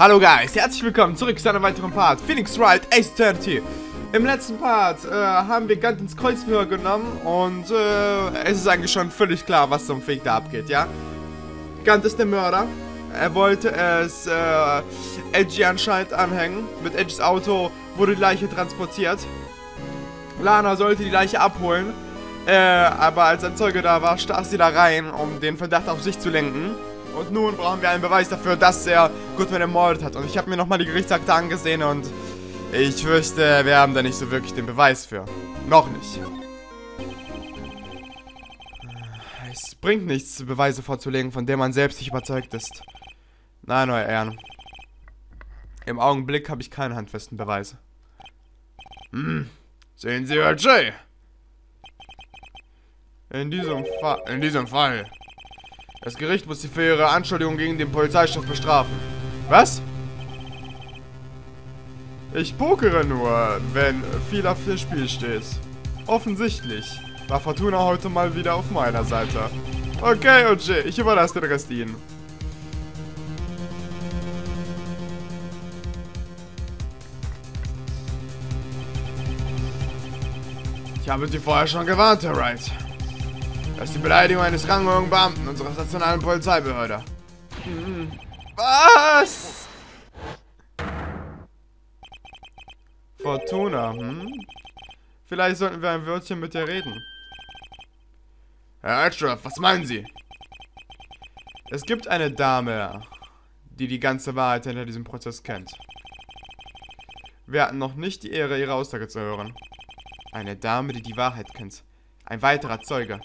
Hallo Guys, herzlich willkommen zurück zu einem weiteren Part Phoenix Wright Ace Eternity. Im letzten Part äh, haben wir Gant ins Kreuzverhör genommen und äh, es ist eigentlich schon völlig klar, was zum Fick da abgeht, ja? Gant ist der Mörder. Er wollte es äh, Edgy anscheinend anhängen. Mit Edgys Auto wurde die Leiche transportiert. Lana sollte die Leiche abholen. Äh, aber als ein Zeuge da war, stach sie da rein, um den Verdacht auf sich zu lenken. Und nun brauchen wir einen Beweis dafür, dass er Goodman ermordet hat. Und ich habe mir nochmal die Gerichtsakte angesehen und ich fürchte, wir haben da nicht so wirklich den Beweis für. Noch nicht. Es bringt nichts, Beweise vorzulegen, von denen man selbst nicht überzeugt ist. Nein, euer Ehren. Im Augenblick habe ich keine handfesten Beweise. Hm, sehen Sie, Jay. In diesem, Fa in diesem Fall das Gericht muss Sie für Ihre Anschuldigung gegen den Polizeichef bestrafen. Was? Ich pokere nur, wenn viel auf dem Spiel steht. Offensichtlich war Fortuna heute mal wieder auf meiner Seite. Okay, OJ, ich überlasse den Rest Ihnen. Ich habe Sie vorher schon gewarnt, Herr Wright. Das ist die Beleidigung eines ranghohen Beamten unserer nationalen Polizeibehörde. Was? Fortuna, hm? Vielleicht sollten wir ein Wörtchen mit dir reden. Herr Altstraff, was meinen Sie? Es gibt eine Dame, die die ganze Wahrheit hinter diesem Prozess kennt. Wir hatten noch nicht die Ehre, ihre Aussage zu hören. Eine Dame, die die Wahrheit kennt. Ein weiterer Zeuge.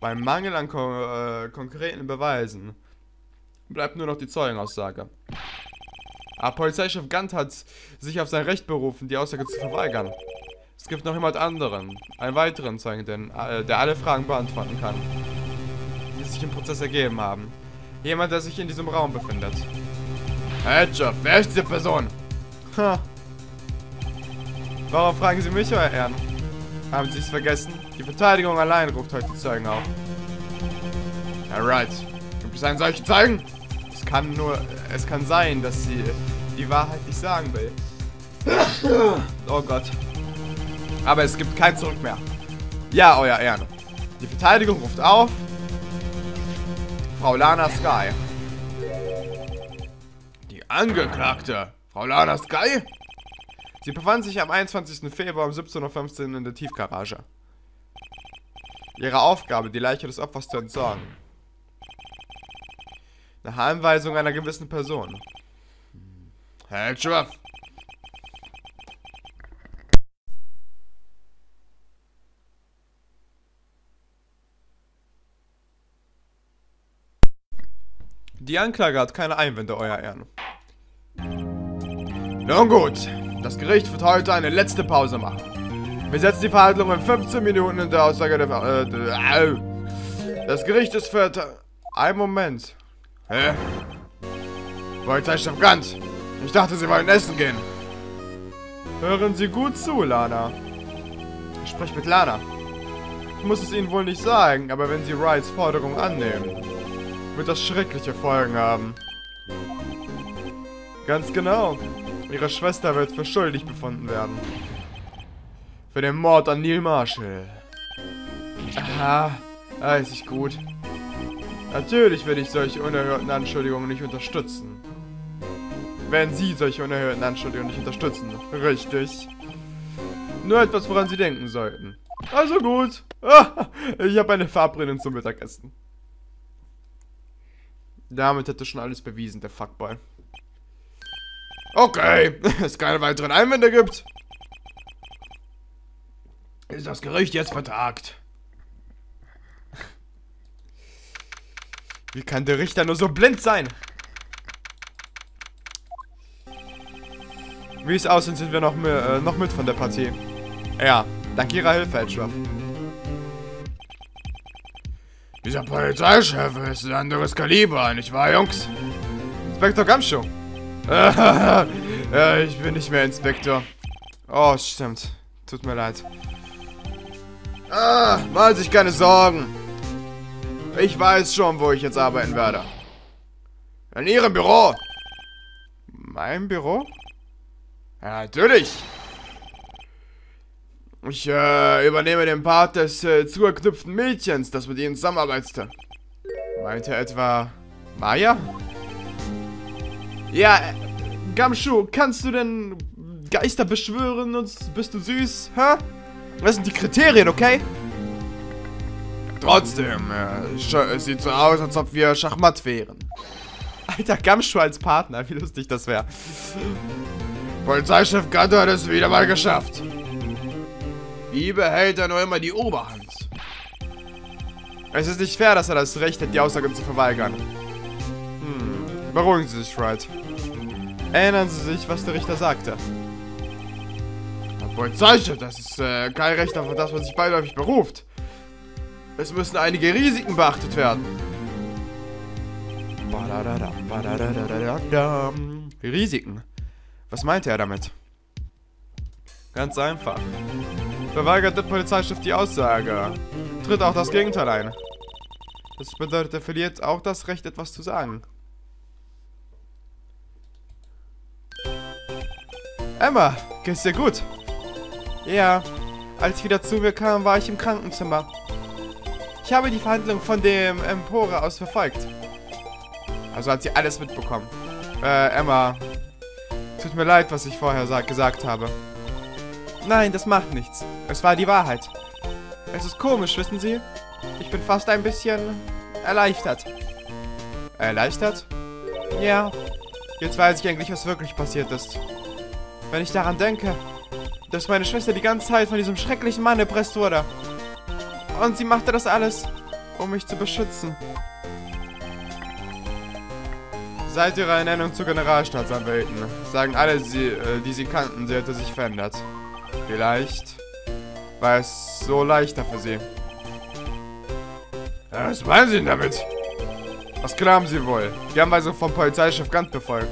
Beim Mangel an kon äh, konkreten Beweisen bleibt nur noch die Zeugenaussage. Aber Polizeichef Gant hat sich auf sein Recht berufen, die Aussage zu verweigern. Es gibt noch jemand anderen, einen weiteren Zeugen, den, äh, der alle Fragen beantworten kann, die sich im Prozess ergeben haben. Jemand, der sich in diesem Raum befindet. Hey, Jeff, wer ist diese Person? Ha. Warum fragen Sie mich, Euer Ehren? Haben Sie es vergessen? Die Verteidigung allein ruft heute die Zeugen auf. Alright. Gibt es einen solchen Zeugen? Es kann nur... Es kann sein, dass sie die Wahrheit nicht sagen will. oh Gott. Aber es gibt kein Zurück mehr. Ja, Euer Ehren. Die Verteidigung ruft auf. Frau Lana Sky. Die Angeklagte. Frau Lana Sky? Sie befand sich am 21. Februar um 17.15 Uhr in der Tiefgarage. Ihre Aufgabe, die Leiche des Opfers zu entsorgen. Nach Anweisung einer gewissen Person. Herr Schwaff. Die Anklage hat keine Einwände, Euer Ehren. Nun gut, das Gericht wird heute eine letzte Pause machen. Wir setzen die Verhandlungen in 15 Minuten in der Aussage der... Äh, äh, das Gericht ist für... Ein Moment. Hä? Polizeichef Gant. Ich dachte, Sie wollen essen gehen. Hören Sie gut zu, Lana. Ich spreche mit Lana. Ich muss es Ihnen wohl nicht sagen, aber wenn Sie Wrights Forderung annehmen, wird das schreckliche Folgen haben. Ganz genau. Ihre Schwester wird für schuldig befunden werden. Für den Mord an Neil Marshall. Aha, weiß ich gut. Natürlich werde ich solche unerhörten Anschuldigungen nicht unterstützen. Wenn Sie solche unerhörten Anschuldigungen nicht unterstützen. Richtig. Nur etwas, woran Sie denken sollten. Also gut. ich habe eine Verabredung zum Mittagessen. Damit hätte schon alles bewiesen, der Fuckboy. Okay, es keine weiteren Einwände gibt, ist das Gericht jetzt vertagt. Wie kann der Richter nur so blind sein? Wie es aussieht, sind wir noch, mit, äh, noch mit von der Partie. Ja, dank ihrer Hilfe, Edgeworth. Dieser Polizeichef ist ein anderes Kaliber, nicht wahr, Jungs? Inspektor Gamschuh. ja, ich bin nicht mehr Inspektor. Oh, stimmt. Tut mir leid. Ah, machen sich keine Sorgen. Ich weiß schon, wo ich jetzt arbeiten werde. In Ihrem Büro. Mein Büro? Ja, natürlich. Ich äh, übernehme den Part des äh, zugeknüpften Mädchens, das mit ihnen zusammenarbeitete. Meinte etwa Maya? Ja, äh, Gamschuh, kannst du denn Geister beschwören und bist du süß, hä? Das sind die Kriterien, okay? Trotzdem, äh, es sieht so aus, als ob wir Schachmatt wären. Alter, Gamschuh als Partner, wie lustig das wäre. Polizeichef Gatto hat es wieder mal geschafft. Wie behält er nur immer die Oberhand? Es ist nicht fair, dass er das Recht hat, die Aussage zu verweigern. Hm, beruhigen Sie sich, Wright. Erinnern Sie sich, was der Richter sagte. Polizeichef, das ist äh, kein Recht auf das man sich beiläufig beruft. Es müssen einige Risiken beachtet werden. Risiken? Was meinte er damit? Ganz einfach. Verweigert der Polizeichef die Aussage, tritt auch das Gegenteil ein. Das bedeutet, er verliert auch das Recht, etwas zu sagen. Emma, geht's dir gut? Ja, als ich wieder zu mir kam, war ich im Krankenzimmer. Ich habe die Verhandlung von dem Empore aus verfolgt. Also hat sie alles mitbekommen. Äh, Emma, tut mir leid, was ich vorher gesagt habe. Nein, das macht nichts. Es war die Wahrheit. Es ist komisch, wissen Sie? Ich bin fast ein bisschen erleichtert. Erleichtert? Ja. Jetzt weiß ich eigentlich, was wirklich passiert ist. Wenn ich daran denke, dass meine Schwester die ganze Zeit von diesem schrecklichen Mann erpresst wurde. Und sie machte das alles, um mich zu beschützen. Seit ihrer Ernennung zur Generalstaatsanwältin sagen alle, sie, äh, die sie kannten, sie hätte sich verändert. Vielleicht war es so leichter für sie. Ja, was meinen Sie denn damit? Was glauben Sie wohl? Die Anweisung vom Polizeichef Gant befolgt.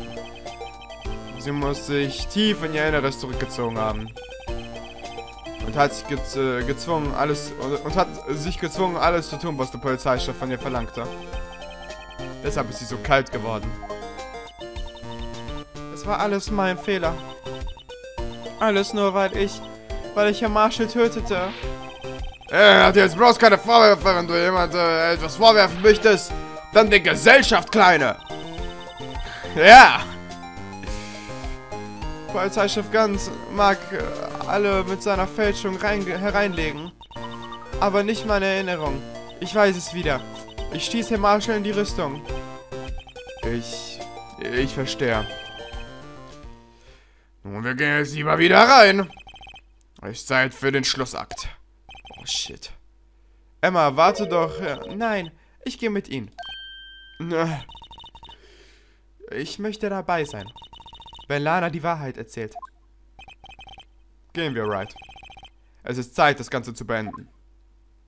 Sie muss sich tief in ihr Inneres zurückgezogen haben. Und hat sich gez äh, gezwungen, alles und, hat sich gezwungen, alles zu tun, was der Polizeichef von ihr verlangte. Deshalb ist sie so kalt geworden. Es war alles mein Fehler. Alles nur, weil ich, weil ich Herr Marshall tötete. Er hat jetzt bloß keine Vorwürfe, wenn du jemand äh, etwas vorwerfen möchtest. Dann die Gesellschaft, Kleine. Ja. Polizeichef Ganz mag äh, alle mit seiner Fälschung hereinlegen. Aber nicht meine Erinnerung. Ich weiß es wieder. Ich stieß Herr Marshall in die Rüstung. Ich... Ich verstehe. Nun, wir gehen jetzt lieber wieder rein. Es ist Zeit für den Schlussakt. Oh, shit. Emma, warte doch. Nein, ich gehe mit Ihnen. Ich möchte dabei sein. Wenn Lana die Wahrheit erzählt. Gehen wir, Right. Es ist Zeit, das Ganze zu beenden.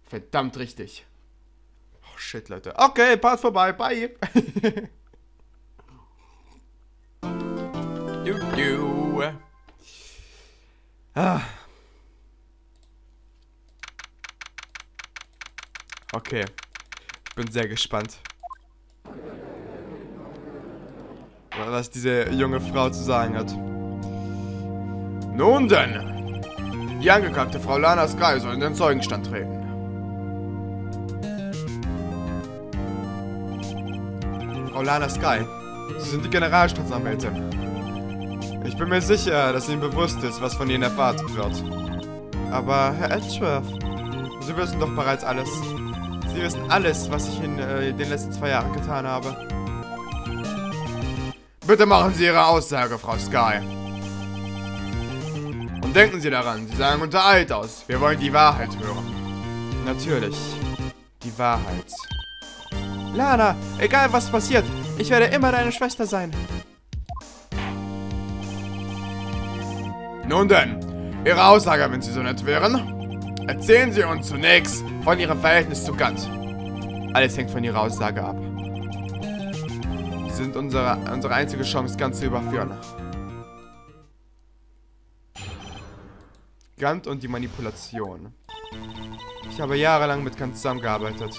Verdammt richtig. Oh, shit, Leute. Okay, Part vorbei. Bye. du, du. Ah. Okay. Ich bin sehr gespannt. Was diese junge Frau zu sagen hat. Nun denn. Die angekackte Frau Lana Sky soll in den Zeugenstand treten. Frau Lana Sky, Sie sind die Generalstaatsanwältin. Ich bin mir sicher, dass Ihnen bewusst ist, was von Ihnen erwartet wird. Aber, Herr Edgeworth, Sie wissen doch bereits alles. Sie wissen alles, was ich in äh, den letzten zwei Jahren getan habe. Bitte machen Sie Ihre Aussage, Frau Sky. Und denken Sie daran, Sie sagen unter Eid aus. Wir wollen die Wahrheit hören. Natürlich. Die Wahrheit. Lana, egal was passiert, ich werde immer deine Schwester sein. Nun denn, Ihre Aussage, wenn Sie so nett wären. Erzählen Sie uns zunächst von Ihrem Verhältnis zu Gant. Alles hängt von Ihrer Aussage ab. Sind unsere, unsere einzige Chance, Gant zu überführen. Gant und die Manipulation. Ich habe jahrelang mit Gant zusammengearbeitet.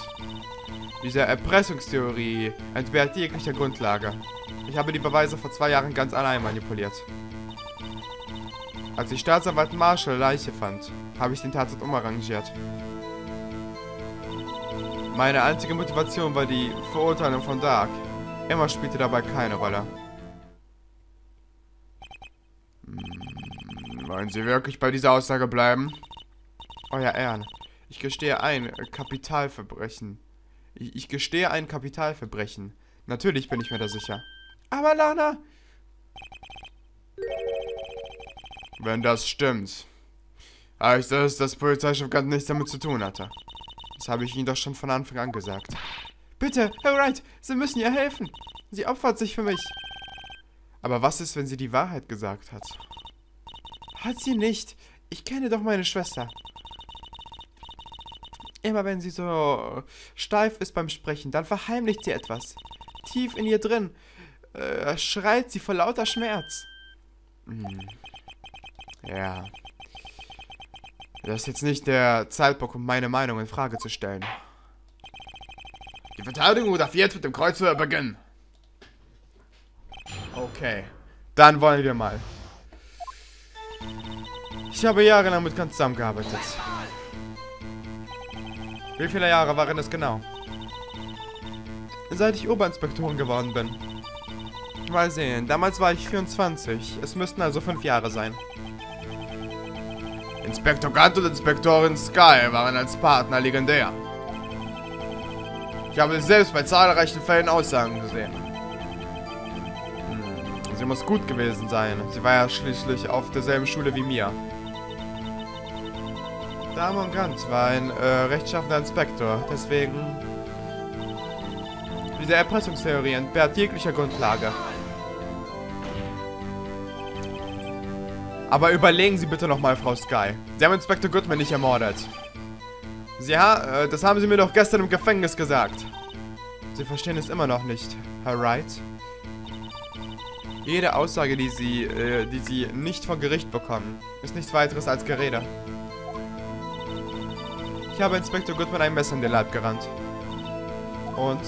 Diese Erpressungstheorie entbehrt jeglicher Grundlage. Ich habe die Beweise vor zwei Jahren ganz allein manipuliert. Als ich Staatsanwalt Marshall Leiche fand, habe ich den Tatort umarrangiert. Meine einzige Motivation war die Verurteilung von Dark. Emma spielte dabei keine Rolle. Hm, wollen Sie wirklich bei dieser Aussage bleiben? Euer Ehren, ich gestehe ein Kapitalverbrechen. Ich, ich gestehe ein Kapitalverbrechen. Natürlich bin ich mir da sicher. Aber Lana... Wenn das stimmt, heißt das, dass Polizeichef ganz nichts damit zu tun hatte. Das habe ich Ihnen doch schon von Anfang an gesagt. Bitte, Herr Wright, Sie müssen ihr helfen. Sie opfert sich für mich. Aber was ist, wenn sie die Wahrheit gesagt hat? Hat sie nicht. Ich kenne doch meine Schwester. Immer wenn sie so steif ist beim Sprechen, dann verheimlicht sie etwas. Tief in ihr drin äh, schreit sie vor lauter Schmerz. Hm. Ja. Das ist jetzt nicht der Zeitpunkt, um meine Meinung in Frage zu stellen. Die Verteidigung darf jetzt mit dem Kreuzfeuer beginnen. Okay. Dann wollen wir mal. Ich habe jahrelang mit Kant zusammengearbeitet. Wie viele Jahre waren es genau? Seit ich Oberinspektorin geworden bin. Mal sehen, damals war ich 24. Es müssten also fünf Jahre sein. Inspektor Gant und Inspektorin Sky waren als Partner legendär. Ich habe selbst bei zahlreichen Fällen Aussagen gesehen. Hm, sie muss gut gewesen sein. Sie war ja schließlich auf derselben Schule wie mir. Damon Gant war ein äh, rechtschaffener Inspektor, deswegen... Diese Erpressungstheorie entbehrt jeglicher Grundlage. Aber überlegen Sie bitte nochmal, Frau Sky. Sie haben Inspektor Goodman nicht ermordet. Sie ha äh, das haben Sie mir doch gestern im Gefängnis gesagt. Sie verstehen es immer noch nicht, Herr Wright. Jede Aussage, die Sie, äh, die Sie nicht vor Gericht bekommen, ist nichts weiteres als Gerede. Ich habe Inspektor Goodman ein Messer in den Leib gerannt. Und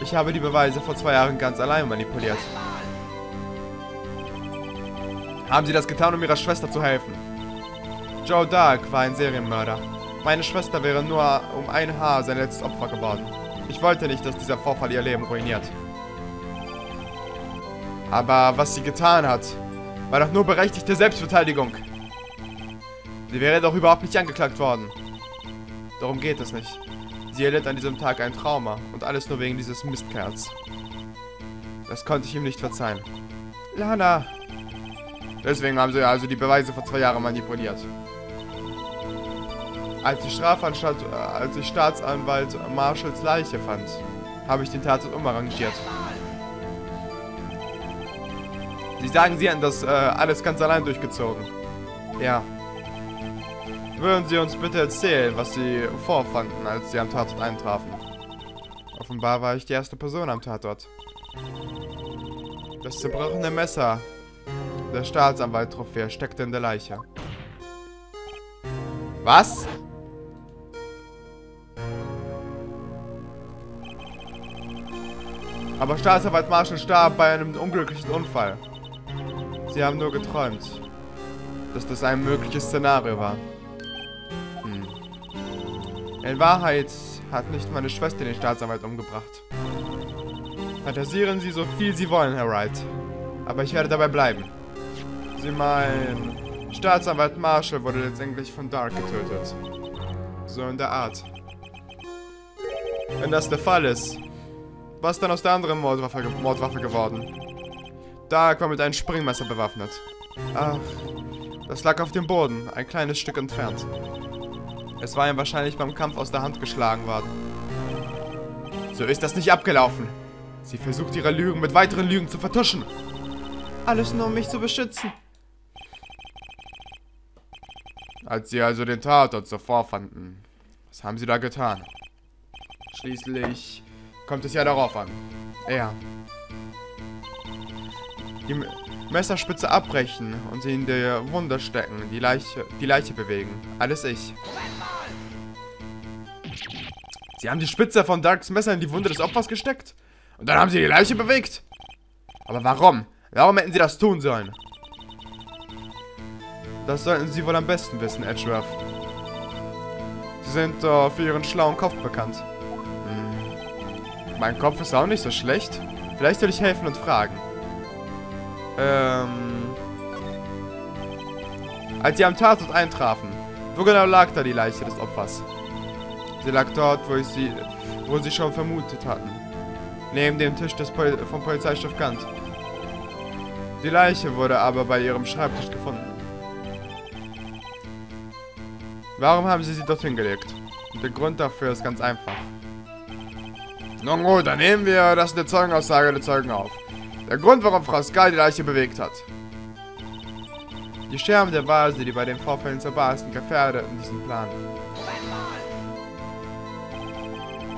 ich habe die Beweise vor zwei Jahren ganz allein manipuliert. Haben Sie das getan, um Ihrer Schwester zu helfen? Joe Dark war ein Serienmörder. Meine Schwester wäre nur um ein Haar sein letztes Opfer geworden. Ich wollte nicht, dass dieser Vorfall ihr Leben ruiniert. Aber was sie getan hat, war doch nur berechtigte Selbstverteidigung. Sie wäre doch überhaupt nicht angeklagt worden. Darum geht es nicht. Sie erlitt an diesem Tag ein Trauma und alles nur wegen dieses Mistkerls. Das konnte ich ihm nicht verzeihen. Lana, Deswegen haben sie also die Beweise vor zwei Jahren manipuliert. Als die Strafanstalt, äh, als ich Staatsanwalt Marshalls Leiche fand, habe ich den Tatort umarrangiert. Sie sagen, Sie hätten das äh, alles ganz allein durchgezogen. Ja. Würden Sie uns bitte erzählen, was Sie vorfanden, als Sie am Tatort eintrafen? Offenbar war ich die erste Person am Tatort. Das zerbrochene Messer der Staatsanwalt-Trophäe steckte in der Leiche. Was? Aber Staatsanwalt Marshall starb bei einem unglücklichen Unfall. Sie haben nur geträumt, dass das ein mögliches Szenario war. Hm. In Wahrheit hat nicht meine Schwester den Staatsanwalt umgebracht. Fantasieren Sie so viel Sie wollen, Herr Wright. Aber ich werde dabei bleiben. Sie meinen, Staatsanwalt Marshall wurde letztendlich von Dark getötet. So in der Art. Wenn das der Fall ist, was dann aus der anderen Mordwaffe, Mordwaffe geworden? Dark war mit einem Springmesser bewaffnet. Ach, das lag auf dem Boden, ein kleines Stück entfernt. Es war ihm wahrscheinlich beim Kampf aus der Hand geschlagen worden. So ist das nicht abgelaufen. Sie versucht ihre Lügen mit weiteren Lügen zu vertuschen. Alles nur, um mich zu beschützen. Als sie also den Tatort zuvor fanden, was haben sie da getan? Schließlich kommt es ja darauf an. Ja. Die Messerspitze abbrechen und sie in der Wunde stecken, die Leiche, die Leiche bewegen. Alles ich. Sie haben die Spitze von Darks Messer in die Wunde des Opfers gesteckt. Und dann haben sie die Leiche bewegt. Aber warum? Warum hätten sie das tun sollen? Das sollten Sie wohl am besten wissen, Edgeworth. Sie sind äh, für Ihren schlauen Kopf bekannt. Mein Kopf ist auch nicht so schlecht. Vielleicht soll ich helfen und fragen. Ähm... Als Sie am Tatort eintrafen, wo genau lag da die Leiche des Opfers? Sie lag dort, wo ich sie, wo sie schon vermutet hatten. Neben dem Tisch des Pol vom Polizeichef Gant. Die Leiche wurde aber bei ihrem Schreibtisch gefunden. Warum haben sie sie dorthin gelegt? Der Grund dafür ist ganz einfach. Nun gut, dann nehmen wir das in der Zeugenaussage der Zeugen auf. Der Grund, warum Frau Sky die Leiche bewegt hat. Die Scherben der Vase, die bei den Vorfällen zerbarsten, gefährdeten diesen Plan.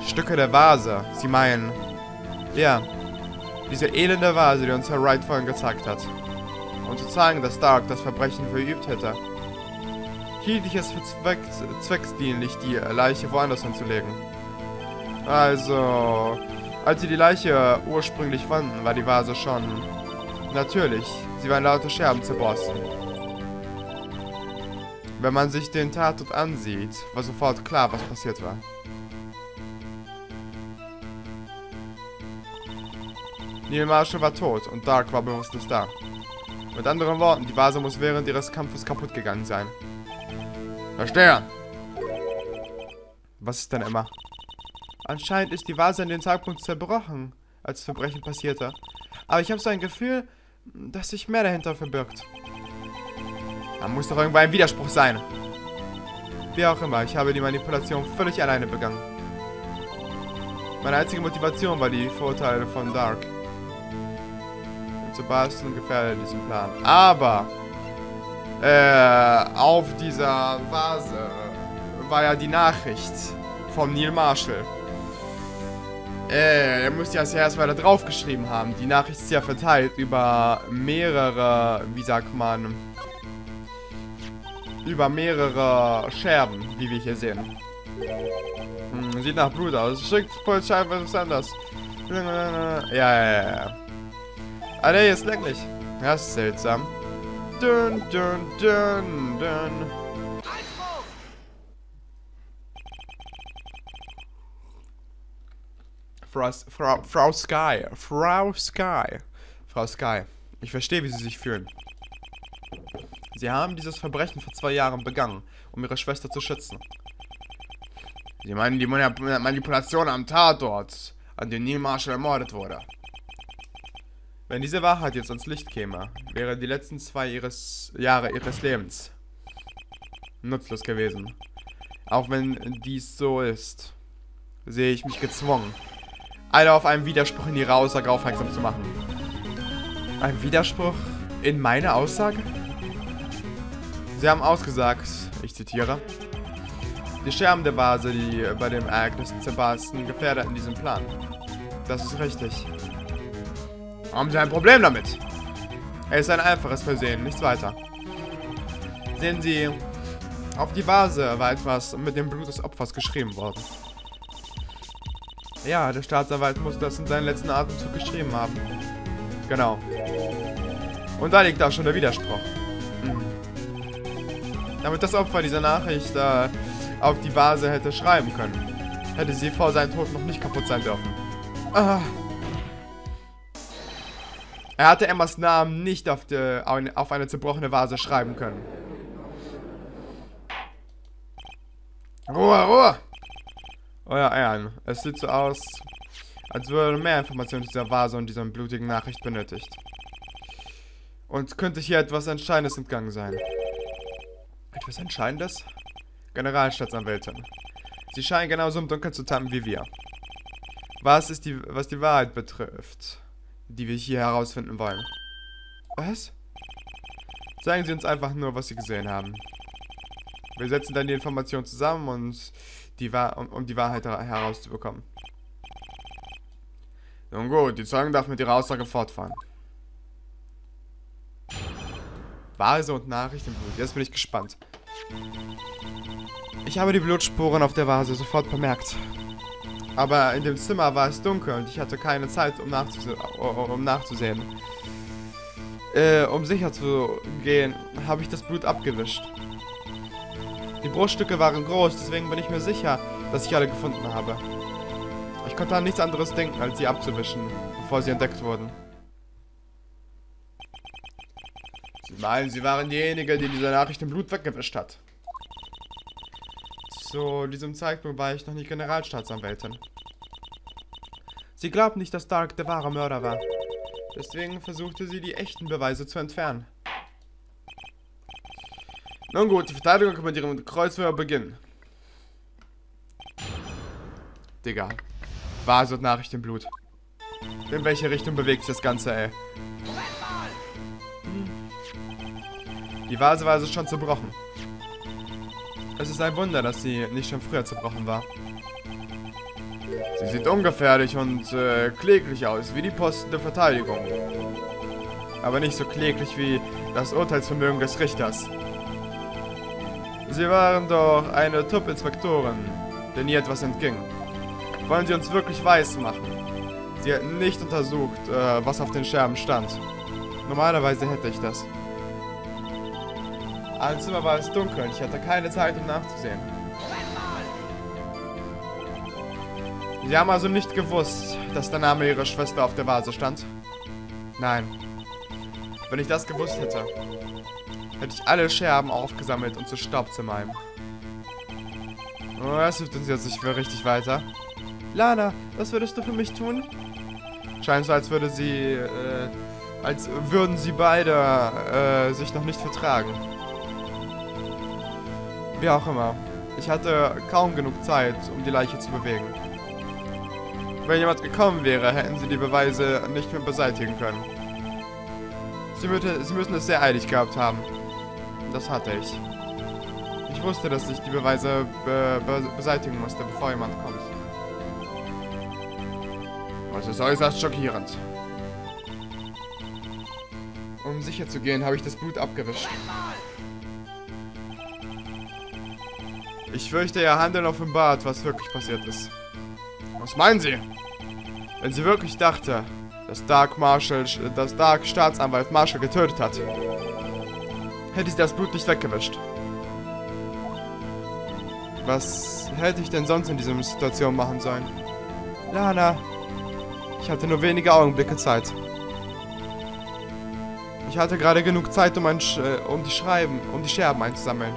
Stücke der Vase, Sie meinen... Ja, diese elende Vase, die uns Herr Wright vorhin gezeigt hat. Um zu zeigen, dass Dark das Verbrechen verübt hätte, hielt ich es für zweck, zwecksdienlich, die Leiche woanders hinzulegen. Also, als sie die Leiche ursprünglich fanden, war die Vase schon... Natürlich, sie war in lauter Scherben zerborsten. Wenn man sich den Tatort ansieht, war sofort klar, was passiert war. Neil Marshall war tot und Dark war bewusstlos da. Mit anderen Worten, die Vase muss während ihres Kampfes kaputt gegangen sein. Verstehe. Was ist denn immer? Anscheinend ist die Vase an den Zeitpunkt zerbrochen, als das Verbrechen passierte. Aber ich habe so ein Gefühl, dass sich mehr dahinter verbirgt. Da muss doch irgendwo ein Widerspruch sein. Wie auch immer, ich habe die Manipulation völlig alleine begangen. Meine einzige Motivation war die Vorurteile von Dark. Sebastian gefährdet diesen Plan. Aber äh, auf dieser Vase war ja die Nachricht von Neil Marshall. Äh, er müsste ja erstmal da drauf geschrieben haben. Die Nachricht ist ja verteilt über mehrere, wie sagt man, über mehrere Scherben, wie wir hier sehen. Hm, sieht nach Blut aus. Schickt Polizei was anders. Ja, ja, ja. Ah, der ist lecklich. Das ist seltsam. Dun, dun, dun, dun. Frau, Frau, Frau Sky. Frau Sky. Frau Sky. Ich verstehe, wie Sie sich fühlen. Sie haben dieses Verbrechen vor zwei Jahren begangen, um Ihre Schwester zu schützen. Sie meinen die Manipulation am Tatort, an dem Neil Marshall ermordet wurde. Wenn diese Wahrheit jetzt ans Licht käme, wären die letzten zwei ihres Jahre ihres Lebens nutzlos gewesen. Auch wenn dies so ist, sehe ich mich gezwungen, alle auf einen Widerspruch in ihrer Aussage aufmerksam zu machen. Ein Widerspruch in meine Aussage? Sie haben ausgesagt, ich zitiere, die Scherben der Vase, die bei dem Ereignis zerbarsten, gefährdeten diesen Plan. Das ist richtig. Haben Sie ein Problem damit? Er ist ein einfaches Versehen, nichts weiter. Sehen Sie, auf die Vase war etwas mit dem Blut des Opfers geschrieben worden. Ja, der Staatsanwalt muss das in seinen letzten Atemzug geschrieben haben. Genau. Und da liegt auch schon der Widerspruch. Mhm. Damit das Opfer dieser Nachricht äh, auf die Vase hätte schreiben können, hätte sie vor seinem Tod noch nicht kaputt sein dürfen. Ah. Er hatte Emmas Namen nicht auf, die, auf eine zerbrochene Vase schreiben können. Ruhe, Ruhe! Euer Ehren, es sieht so aus, als würde mehr Informationen zu dieser Vase und dieser blutigen Nachricht benötigt. Und könnte hier etwas Entscheidendes entgangen sein. Etwas Entscheidendes? Generalstaatsanwältin. Sie scheinen genauso im Dunkeln zu tappen wie wir. Was ist die, was die Wahrheit betrifft? die wir hier herausfinden wollen. Was? Zeigen Sie uns einfach nur, was Sie gesehen haben. Wir setzen dann die Informationen zusammen, und die um, um die Wahrheit herauszubekommen. Nun gut, die Zeugen darf mit ihrer Aussage fortfahren. Vase und Nachricht im Blut. Jetzt bin ich gespannt. Ich habe die Blutspuren auf der Vase sofort bemerkt. Aber in dem Zimmer war es dunkel und ich hatte keine Zeit, um, nachzuse um nachzusehen. Äh, um sicher zu gehen, habe ich das Blut abgewischt. Die Bruststücke waren groß, deswegen bin ich mir sicher, dass ich alle gefunden habe. Ich konnte an nichts anderes denken, als sie abzuwischen, bevor sie entdeckt wurden. Sie meinen, Sie waren diejenige, die diese Nachricht im Blut weggewischt hat. Zu diesem Zeitpunkt war ich noch nicht Generalstaatsanwältin. Sie glaubt nicht, dass Dark der wahre Mörder war. Deswegen versuchte sie, die echten Beweise zu entfernen. Nun gut, die Verteidigung kann mit ihrem Kreuzfeuer beginnen. Digga. Vase und Nachricht im Blut. In welche Richtung bewegt sich das Ganze, ey? Die Vase war also schon zerbrochen. Es ist ein Wunder, dass sie nicht schon früher zerbrochen war. Sie sieht ungefährlich und äh, kläglich aus, wie die Posten der Verteidigung. Aber nicht so kläglich wie das Urteilsvermögen des Richters. Sie waren doch eine Top-Inspektorin, der nie etwas entging. Wollen Sie uns wirklich weiß machen? Sie hätten nicht untersucht, äh, was auf den Scherben stand. Normalerweise hätte ich das. Ein Zimmer war es dunkel und ich hatte keine Zeit, um nachzusehen. Sie haben also nicht gewusst, dass der Name Ihrer Schwester auf der Vase stand? Nein. Wenn ich das gewusst hätte, hätte ich alle Scherben aufgesammelt und zu Staub zermalmen. Oh, das hilft uns jetzt nicht mehr richtig weiter. Lana, was würdest du für mich tun? Scheint so, als würde sie, äh, als würden sie beide äh, sich noch nicht vertragen. Wie auch immer. Ich hatte kaum genug Zeit, um die Leiche zu bewegen. Wenn jemand gekommen wäre, hätten sie die Beweise nicht mehr beseitigen können. Sie, müssen es sehr eilig gehabt haben. Das hatte ich. Ich wusste, dass ich die Beweise be be beseitigen musste, bevor jemand kommt. Das ist äußerst schockierend. Um sicher zu gehen, habe ich das Blut abgewischt. Ich fürchte, ihr Handeln offenbart, was wirklich passiert ist. Was meinen Sie? Wenn sie wirklich dachte, dass Dark Marshall, dass Dark Staatsanwalt Marshall getötet hat, hätte sie das Blut nicht weggewischt. Was hätte ich denn sonst in dieser Situation machen sollen? Lana, ich hatte nur wenige Augenblicke Zeit. Ich hatte gerade genug Zeit, um, ein, äh, um die Schreiben, um die Scherben einzusammeln.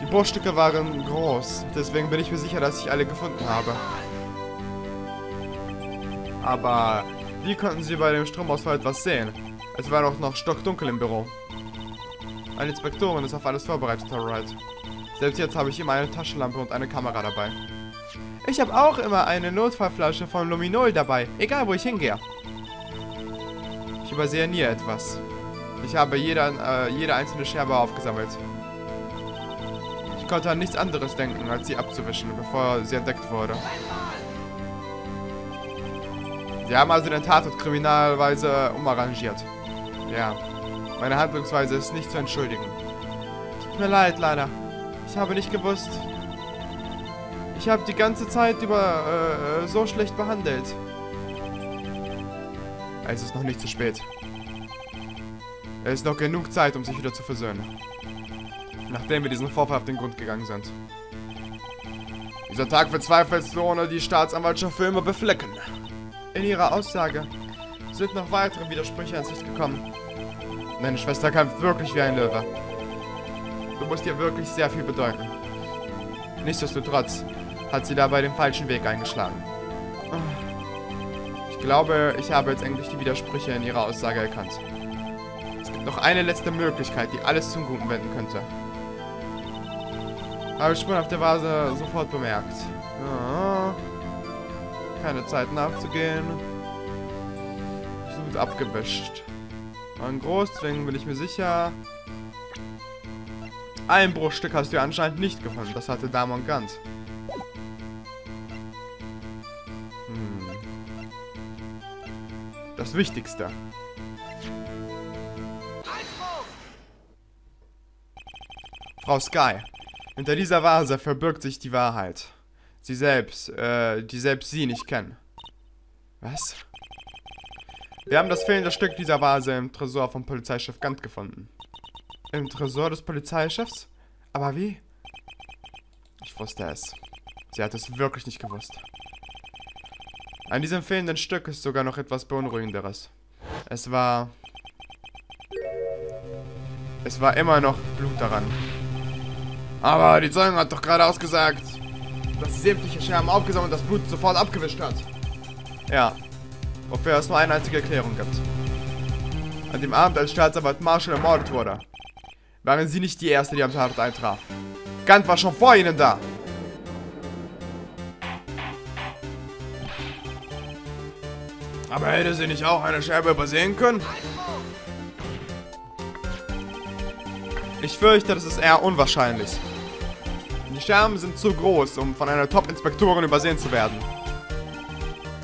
Die Bruchstücke waren groß, deswegen bin ich mir sicher, dass ich alle gefunden habe. Aber wie konnten sie bei dem Stromausfall etwas sehen? Es war doch noch stockdunkel im Büro. Eine Inspektorin ist auf alles vorbereitet, alright. Selbst jetzt habe ich immer eine Taschenlampe und eine Kamera dabei. Ich habe auch immer eine Notfallflasche von Luminol dabei, egal wo ich hingehe. Ich übersehe nie etwas. Ich habe jeder, äh, jede einzelne Scherbe aufgesammelt konnte an nichts anderes denken, als sie abzuwischen, bevor sie entdeckt wurde. Sie haben also den Tatort kriminalweise umarrangiert. Ja, meine Handlungsweise ist nicht zu entschuldigen. Tut mir leid, Lana. Ich habe nicht gewusst. Ich habe die ganze Zeit über äh, so schlecht behandelt. Es ist noch nicht zu spät. Es ist noch genug Zeit, um sich wieder zu versöhnen nachdem wir diesen Vorfall auf den Grund gegangen sind. Dieser Tag wird zweifelsohne die Staatsanwaltschaft für immer beflecken. In ihrer Aussage sind noch weitere Widersprüche ans Licht gekommen. Meine Schwester kämpft wirklich wie ein Löwe. Du musst ihr wirklich sehr viel bedeuten. Nichtsdestotrotz hat sie dabei den falschen Weg eingeschlagen. Ich glaube, ich habe jetzt endlich die Widersprüche in ihrer Aussage erkannt. Es gibt noch eine letzte Möglichkeit, die alles zum Guten wenden könnte. Habe ich schon auf der Vase sofort bemerkt. Keine Zeit nachzugehen. Es wird abgewischt. Ein Großzwingen bin ich mir sicher. Ein Bruchstück hast du anscheinend nicht gefunden. Das hatte Damon Gant. Hm. Das Wichtigste. Frau Sky. Hinter dieser Vase verbirgt sich die Wahrheit. sie selbst, äh, die selbst sie nicht kennen. Was? Wir haben das fehlende Stück dieser Vase im Tresor vom Polizeichef Gant gefunden. Im Tresor des Polizeichefs? Aber wie? Ich wusste es. Sie hat es wirklich nicht gewusst. An diesem fehlenden Stück ist sogar noch etwas Beunruhigenderes. Es war... Es war immer noch Blut daran. Aber die Zeugin hat doch gerade ausgesagt, dass sie sämtliche Scherben aufgesammelt und das Blut sofort abgewischt hat. Ja, wofür es nur eine einzige Erklärung gibt. An dem Abend, als Staatsanwalt Marshall ermordet wurde, waren sie nicht die Erste, die am Tatort eintraf. Gant war schon vor ihnen da. Aber hätte sie nicht auch eine Scherbe übersehen können? Ich fürchte, das ist eher unwahrscheinlich. Die Scherben sind zu groß, um von einer Top-Inspektorin übersehen zu werden.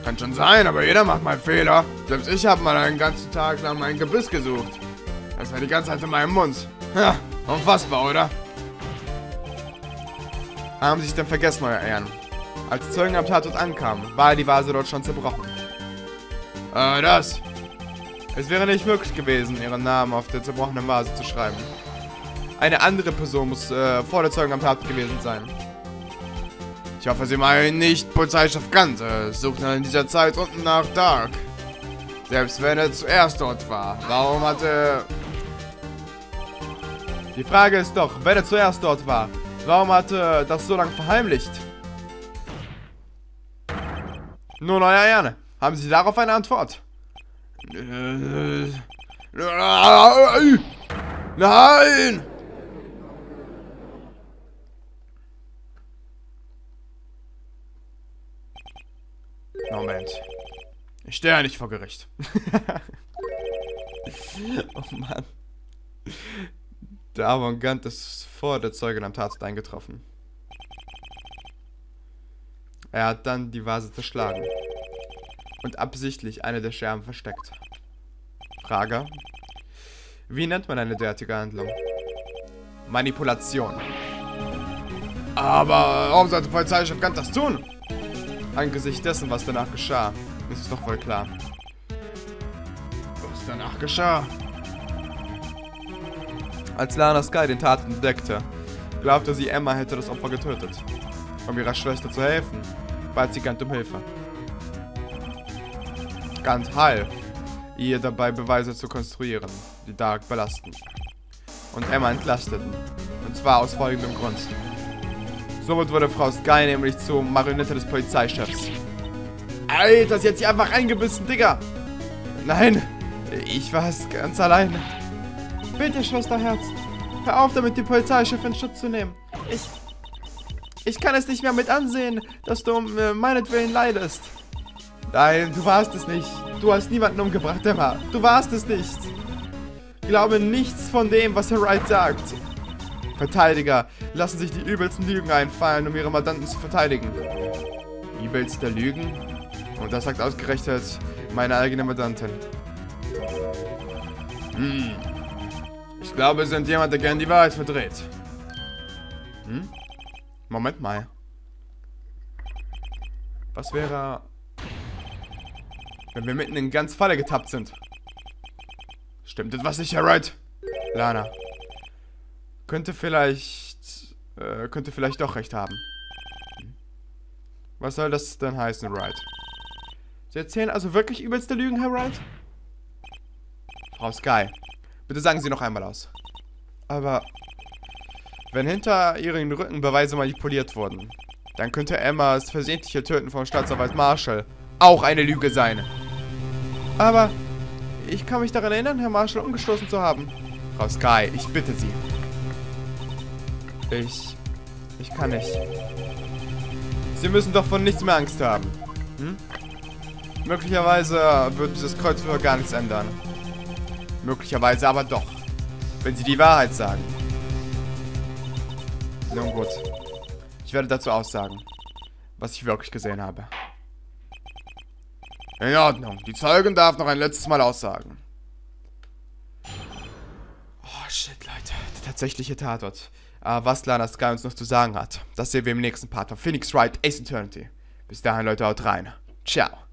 Kann schon sein, aber jeder macht mal Fehler. Selbst ich habe mal einen ganzen Tag lang mein Gebiss gesucht. Das war die ganze Zeit in meinem Mund. Ja, unfassbar, oder? Haben Sie sich denn vergessen, Euer Ehren? Als Zeugen am Tatort ankamen, war die Vase dort schon zerbrochen. Äh, das. Es wäre nicht möglich gewesen, Ihren Namen auf der zerbrochenen Vase zu schreiben. Eine andere Person muss äh, vor der Zeugen am Tatort gewesen sein. Ich hoffe, Sie meinen nicht Polizeichef Gant. Äh, suchten in dieser Zeit unten nach Dark. Selbst wenn er zuerst dort war. Warum hatte... Die Frage ist doch, wenn er zuerst dort war, warum hatte das so lange verheimlicht? Nun, euer Ehre. Haben Sie darauf eine Antwort? Nein! Moment. Ich stehe ja nicht vor Gericht. oh Mann. Der Avantgant ist vor der Zeugin am Tatort eingetroffen. Er hat dann die Vase zerschlagen und absichtlich eine der Scherben versteckt. Frage. Wie nennt man eine derartige Handlung? Manipulation. Aber warum sollte Polizeichef Gant das tun? Angesichts dessen, was danach geschah, ist es doch wohl klar. Was danach geschah? Als Lana Sky den Taten entdeckte, glaubte sie, Emma hätte das Opfer getötet. Um ihrer Schwester zu helfen, bat sie Gant um Hilfe. Gant half, ihr dabei Beweise zu konstruieren, die Dark belasten. Und Emma entlasteten. Und zwar aus folgendem Grund. Somit wurde Frau Sky nämlich zur Marionette des Polizeichefs. Alter, sie hat sich einfach eingebissen, Digga. Nein, ich war es ganz allein. Bitte, Schwesterherz, hör auf damit, die Polizeichef in Schutz zu nehmen. Ich, ich kann es nicht mehr mit ansehen, dass du um äh, meinetwillen leidest. Nein, du warst es nicht. Du hast niemanden umgebracht, Emma. Du warst es nicht. Glaube nichts von dem, was Herr Wright sagt. Verteidiger lassen sich die übelsten Lügen einfallen, um ihre Mandanten zu verteidigen. Übelste Lügen? Und das sagt ausgerechnet meine eigene Mandantin. Hm. Ich glaube, es sind jemand, der gern die Wahrheit verdreht. Hm? Moment mal. Was wäre, wenn wir mitten in ganz Falle getappt sind? Stimmt etwas nicht, Herr Wright? Lana. Könnte vielleicht... Äh, könnte vielleicht doch recht haben. Was soll das denn heißen, Wright? Sie erzählen also wirklich übelste Lügen, Herr Wright? Frau Sky, bitte sagen Sie noch einmal aus. Aber... Wenn hinter Ihren Rücken Beweise manipuliert wurden, dann könnte Emmas versehentliche Töten von Staatsanwalt Marshall auch eine Lüge sein. Aber ich kann mich daran erinnern, Herr Marshall umgestoßen zu haben. Frau Sky, ich bitte Sie. Ich... Ich kann nicht. Sie müssen doch von nichts mehr Angst haben. Hm? Möglicherweise wird dieses Kreuzverhör gar nichts ändern. Möglicherweise aber doch. Wenn Sie die Wahrheit sagen. Nun gut. Ich werde dazu aussagen, was ich wirklich gesehen habe. In Ordnung. Die Zeugin darf noch ein letztes Mal aussagen. Oh, shit, Leute. Der tatsächliche Tatort was Lana Sky uns noch zu sagen hat. Das sehen wir im nächsten Part von Phoenix Wright Ace Eternity. Bis dahin, Leute, haut rein. Ciao.